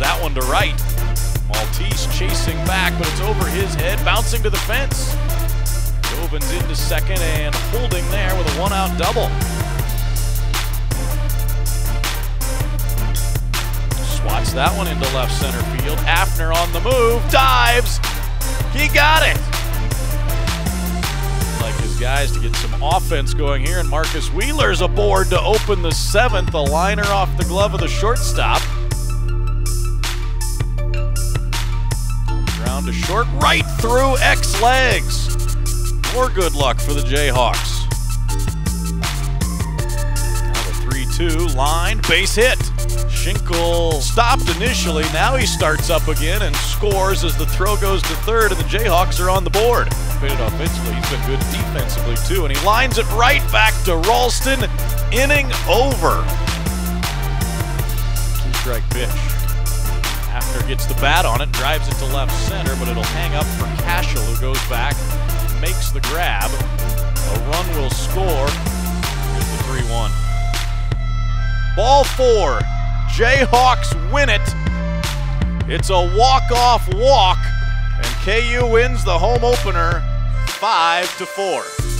that one to right. Maltese chasing back, but it's over his head, bouncing to the fence. Joven's into second and holding there with a one out double. Swats that one into left center field. Hafner on the move, dives. He got it. Like his guys to get some offense going here, and Marcus Wheeler's aboard to open the seventh. A liner off the glove of the shortstop. Short, right through X legs. More good luck for the Jayhawks. Now the 3 2 line, base hit. Schinkel stopped initially. Now he starts up again and scores as the throw goes to third, and the Jayhawks are on the board. Fitted offensively, he's been good defensively too, and he lines it right back to Ralston. Inning over. Two strike pitch. After gets the bat on it, drives it to left center, but it'll hang up for Cashel, who goes back, makes the grab. A run will score. Here's the 3 1. Ball four. Jayhawks win it. It's a walk-off walk, and KU wins the home opener 5 to 4.